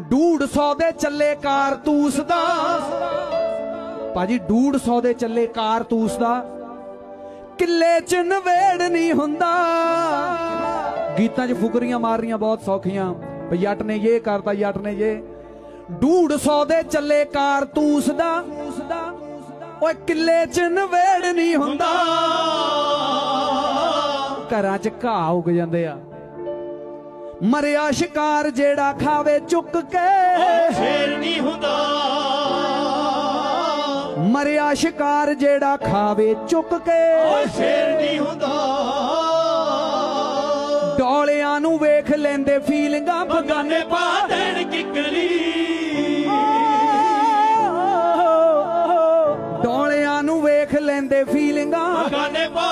150 ਦੇ ਚੱਲੇ ਕਾਰਤੂਸ ਦਾ ਭਾਜੀ 150 ਦੇ ਚੱਲੇ ਕਾਰਤੂਸ ਦਾ ਕਿੱਲੇ ਚ ਨਵੇੜ ਨਹੀਂ ਹੁੰਦਾ। ਗੀਤਾਂ 'ਚ ਫੁਕਰੀਆਂ ਮਾਰਨੀਆਂ ਬਹੁਤ ਸੌਖੀਆਂ। ਵੀ ਜੱਟ ਨੇ ਇਹ ਕਰਤਾ, ਜੱਟ ਨੇ ਇਹ। 150 ਦੇ ਚੱਲੇ ਕਾਰਤੂਸ ਦਾ ਓਏ, ਕਿੱਲੇ ਚ ਨਵੇੜ ਨਹੀਂ ਹੁੰਦਾ। ਘਰਾਂ 'ਚ ਘਾਹ ਉਗ ਜਾਂਦੇ ਆ। ਮਰਿਆ ਸ਼ਿਕਾਰ ਜਿਹੜਾ ਖਾਵੇ ਚੁੱਕ ਕੇ। ਸ਼ੇਰ ਨਹੀਂ ਹੁੰਦਾ। ਮਰਿਆ ਸ਼ਿਕਾਰ ਜਿਹੜਾ ਖਾਵੇ ਚੁੱਕ ਕੇ। ਓਏ ਸ਼ੇਰ ਨਹੀਂ ਹੁੰਦਾ। ਡੋਲਿਆਂ ਨੂੰ ਵੇਖ ਲੈਂਦੇ ਫੀਲਿੰਗਾਂ ਬਗਾਨੇ ਪਾ ਦੇਣ ਕਿਕਲੀ। ਡੋਲਿਆਂ ਨੂੰ ਵੇਖ ਲੈਂਦੇ ਫੀਲਿੰਗਾਂ ਬਗਾਨੇ ਪਾ